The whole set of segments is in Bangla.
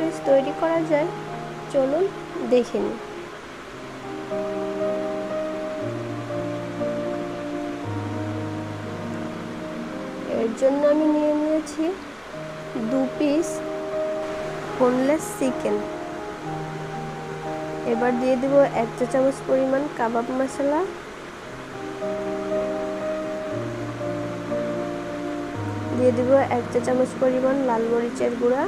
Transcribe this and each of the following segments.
মেয়নিজ তৈরি করা যায়, চলুন দেখে নিই। এর জন্য আমি নিয়ে নিয়েছি দু পিস বোনলেস চিকেন এবার দিয়ে দেব এক চা চামচ পরিমাণ কাবাব মশলা। দিয়ে দেব এক চা চামচ পরিমাণ লাল মরিচের গুঁড়া।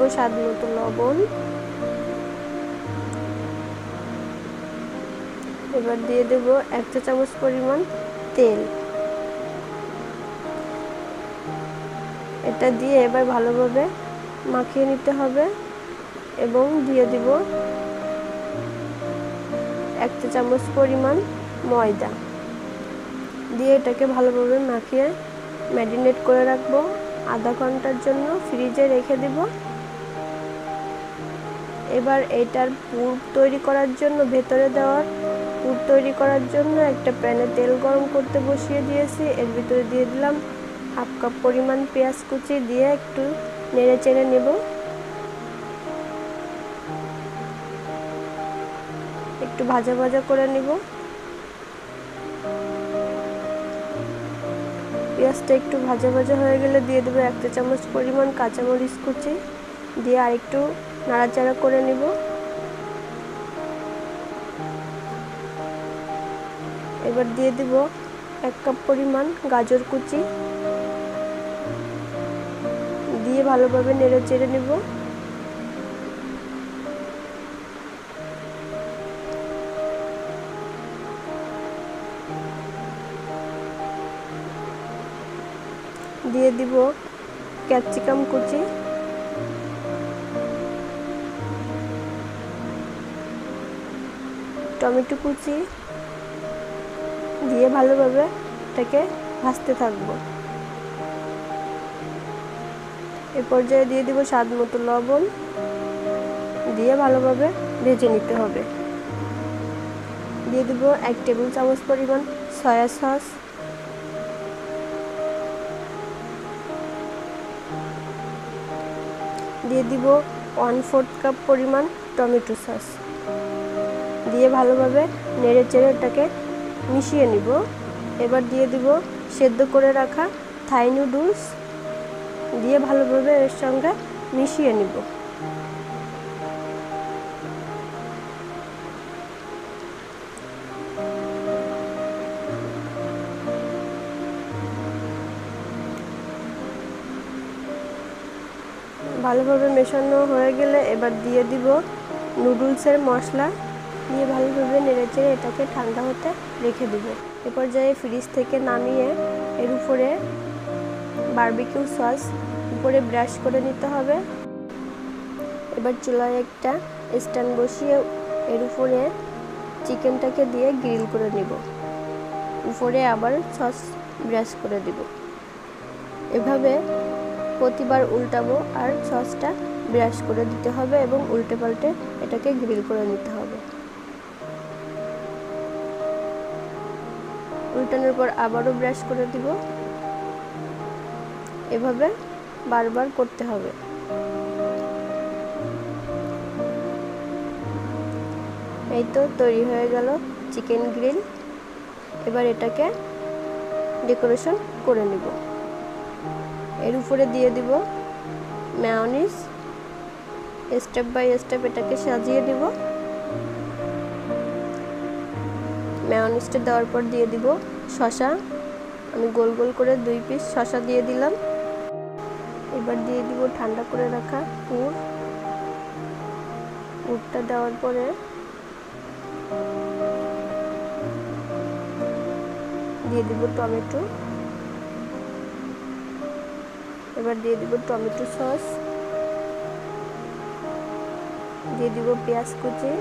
দেব স্বাদ মতো লবণ। এবার দিয়ে দেব এক চা চামচ পরিমাণ তেল। এটা দিয়ে এবার ভালোভাবে মাখিয়ে নিতে হবে এবং দিয়ে দিব এক চা চামচ পরিমাণ ময়দা। দিয়ে এটাকে ভালোভাবে মাখিয়ে ম্যারিনেট করে রাখব। আধা ঘণ্টার জন্য ফ্রিজে রেখে দিব। এবার এটার পুর তৈরি করার জন্য, ভেতরে দেওয়ার পুর তৈরি করার জন্য একটা প্যানে তেল গরম করতে বসিয়ে দিয়েছি। এর ভিতরে দিয়ে দিলাম হাফ কাপ পরিমাণ পেঁয়াজ কুচি দিয়ে একটু নেড়ে চেড়ে নেব। একটু ভাজা ভাজা করে নিব। পেঁয়াজটা একটু ভাজা ভাজা হয়ে গেলে দিয়ে দেবো একটা চামচ পরিমাণ কাঁচামরিচ কুচি। দিয়ে আরেকটু নাড়াচাড়া করে নিব। এবার দিয়ে দিব এক কাপ পরিমাণ গাজর কুচি। দিয়ে ভালোভাবে নেড়ে চেড়ে নিব। দিয়ে দিব ক্যাপসিকাম কুচি। টমেটো কুচি দিয়ে ভালোভাবে এটাকে ভাজতে থাকব। এ পর্যায়ে দিয়ে দিব স্বাদ মতো লবণ দিয়ে ভালোভাবে ভেজে নিতে হবে। দিয়ে দিব এক টেবিল চামচ পরিমাণ সয়া সস। দিয়ে দিব ওয়ান ফোর্থ কাপ পরিমাণ টমেটো সস। দিয়ে ভালোভাবে নেড়ে চেড়ে এটাকে মিশিয়ে নিব। এবার দিয়ে দিব সেদ্ধ করে রাখা থাই নুডলস দিয়ে ভালোভাবে এর সঙ্গে মিশিয়ে নিব। ভালোভাবে মেশানো হয়ে গেলে এবার দিয়ে দিব নুডলসের মশলা। দিয়ে ভালোভাবে নেড়েচেড়ে এটাকে ঠান্ডা হতে রেখে দেব। এ পর্যায়ে ফ্রিজ থেকে নামিয়ে এর উপরে বারবিকিউ সস উপরে ব্রাশ করে নিতে হবে। এবার চুলায় একটা স্ট্যান্ড বসিয়ে এর উপরে চিকেনটাকে দিয়ে গ্রিল করে নিব। উপরে আবার সস ব্রাশ করে দিব। এভাবে প্রতিবার উল্টাবো আর সসটা ব্রাশ করে দিতে হবে এবং উল্টে পাল্টে এটাকে গ্রিল করে নিতে হবে। উল্টানোর পর আবারও ব্রাশ করে দিব। এভাবে বারবার করতে হবে। এই তো তৈরি হয়ে গেল চিকেন গ্রিল এবার এটাকে ডেকোরেশন করে নিব। এর উপরে দিয়ে দিব ম্যাওনিস স্টেপ বাই স্টেপ এটাকে সাজিয়ে দিব। ম্যাওনিসটা দেওয়ার পর দিয়ে দিব শশা। আমি গোল গোল করে দুই পিস শশা দিয়ে দিলাম। এবার দিয়ে দিব ঠান্ডা করে রাখা পুর। পুরটা দেওয়ার পরে দিয়ে দিব টমেটো। এবার দিয়ে দিব টমেটো সস। দিয়ে দিব পেঁয়াজ কুচি।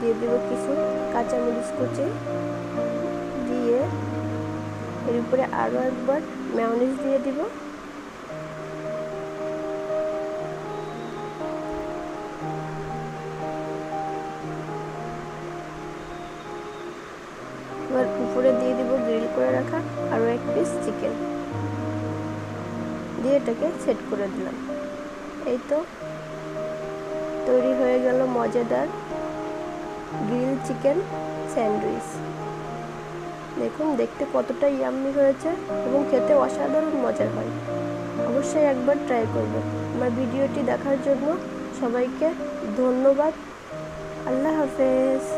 দিয়ে দেব কিছু কাঁচামরিচ কুচি দিয়ে এর উপরে আরও একবার ম্যাওনিজ দিয়ে দিব। এবার উপরে দিয়ে দিব গ্রিল করে রাখা আরও এক পিস চিকেন দিয়ে এটাকে সেট করে দিলাম। এই তো, তৈরি হয়ে গেল মজাদার গ্রিল চিকেন স্যান্ডউইচ। দেখুন, দেখতে কতটা ইয়াম্মি হয়েছে এবং খেতে অসাধারণ মজার হয়। অবশ্যই একবার ট্রাই করবেন। আমার ভিডিওটি দেখার জন্য সবাইকে ধন্যবাদ। আল্লাহ হাফেজ।